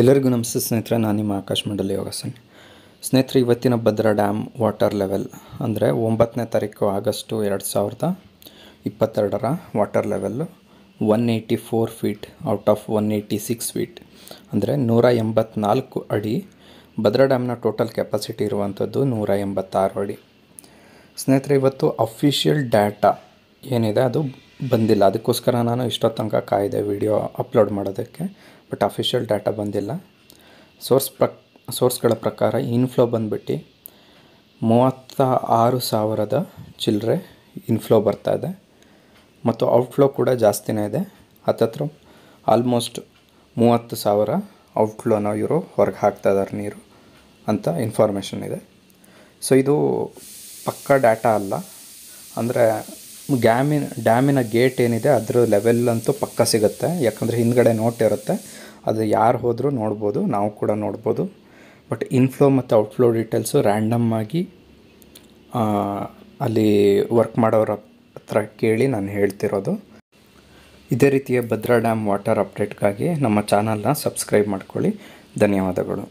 ಎಲ್ಲರಿಗೂ ನಮಸ್ತೆ ಸ್ನೇಹಿತರೆ, ನಾನು ನಿಮ್ಮ ಆಕಾಶ್ ಮಂಡಲಿ ಯೋಗಾಸನ್. ಸ್ನೇಹಿತರೆ, ಇವತ್ತಿನ ಭದ್ರಾ ಡ್ಯಾಮ್ ವಾಟರ್ ಲೆವೆಲ್ ಅಂದರೆ ಒಂಬತ್ತನೇ ತಾರೀಕು ಆಗಸ್ಟು ಎರಡು ಸಾವಿರದ ಇಪ್ಪತ್ತೆರಡರ water level one eighty four feet out of one eighty six feet ಅಂದರೆ ನೂರ ಎಂಬತ್ನಾಲ್ಕು ಅಡಿ ಭದ್ರಾ ಡ್ಯಾಮ್ನ ಟೋಟಲ್ ಕೆಪಾಸಿಟಿ ಇರುವಂಥದ್ದು ನೂರ ಎಂಬತ್ತಾರು ಅಡಿ. ಸ್ನೇಹಿತರೆ, ಇವತ್ತು ಅಫಿಷಿಯಲ್ ಡಾಟಾ ಏನಿದೆ ಅದು ಬಂದಿಲ್ಲ. ಅದಕ್ಕೋಸ್ಕರ ನಾನು ಇಷ್ಟೊತ್ತು ತನಕ ಕಾಯ್ದೆ ವಿಡಿಯೋ ಅಪ್ಲೋಡ್ ಮಾಡೋದಕ್ಕೆ ಬಟ್ ಅಫಿಷಿಯಲ್ ಡಾಟಾ ಬಂದಿಲ್ಲ. ಸೋರ್ಸ್ ಪ್ರಕ್ ಸೋರ್ಸ್ಗಳ ಪ್ರಕಾರ ಇನ್ಫ್ಲೋ ಬಂದ್ಬಿಟ್ಟು ಮೂವತ್ತ ಆರು ಸಾವಿರದ ಚಿಲ್ಲರೆ ಇನ್ಫ್ಲೋ ಬರ್ತಾ ಇದೆ. ಮತ್ತು ಔಟ್ಫ್ಲೋ ಕೂಡ ಜಾಸ್ತಿನೇ ಇದೆ. ಹತ್ತತ್ರ ಆಲ್ಮೋಸ್ಟ್ ಮೂವತ್ತು ಸಾವಿರ ಔಟ್ಫ್ಲೋನ ಇವರು ಹೊರಗೆ ಹಾಕ್ತಾ ಇದ್ದಾರೆ ನೀರು ಅಂತ ಇನ್ಫಾರ್ಮೇಷನ್ ಇದೆ. ಸೊ ಇದು ಪಕ್ಕಾ ಡಾಟಾ ಅಲ್ಲ. ಅಂದರೆ ಡ್ಯಾಮಿನ ಡ್ಯಾಮಿನ ಗೇಟ್ ಏನಿದೆ, ಅದರ ಲೆವೆಲ್ ಅಂತೂ ಪಕ್ಕ ಸಿಗುತ್ತೆ. ಯಾಕಂದರೆ ಹಿಂದ್ಗಡೆ ನೋಟ್ ಇರುತ್ತೆ. ಅದು ಯಾರು ಹೋದರೂ ನೋಡ್ಬೋದು, ನಾವು ಕೂಡ ನೋಡ್ಬೋದು. ಬಟ್ ಇನ್ಫ್ಲೋ ಮತ್ತು ಔಟ್ಫ್ಲೋ ಡೀಟೇಲ್ಸು ರ್ಯಾಂಡಮ್ ಆಗಿ ಅಲ್ಲಿ ವರ್ಕ್ ಮಾಡೋರ ಹತ್ರ ಕೇಳಿ ನಾನು ಹೇಳ್ತಿರೋದು. ಇದೇ ರೀತಿಯ ಭದ್ರಾ ಡ್ಯಾಮ್ ವಾಟರ್ ಅಪ್ಡೇಟ್ಗಾಗಿ ನಮ್ಮ ಚಾನಲ್ನ ಸಬ್ಸ್ಕ್ರೈಬ್ ಮಾಡ್ಕೊಳ್ಳಿ. ಧನ್ಯವಾದಗಳು.